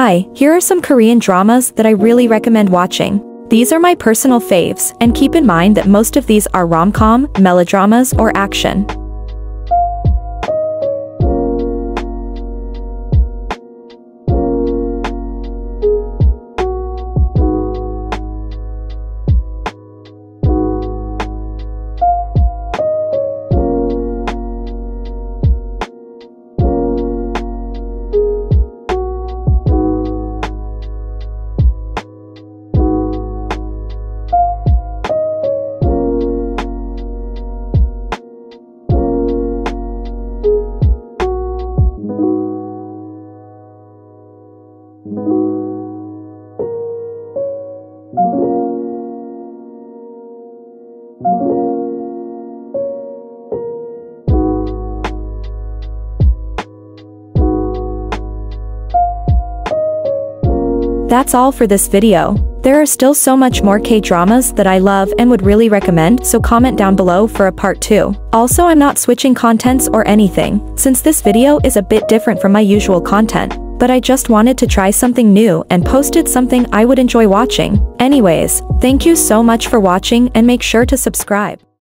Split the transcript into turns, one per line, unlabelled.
Hi, here are some Korean dramas that I really recommend watching. These are my personal faves, and keep in mind that most of these are rom-com, melodramas, or action. That's all for this video. There are still so much more K-dramas that I love and would really recommend so comment down below for a part 2. Also I'm not switching contents or anything, since this video is a bit different from my usual content, but I just wanted to try something new and posted something I would enjoy watching. Anyways, thank you so much for watching and make sure to subscribe.